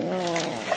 嗯。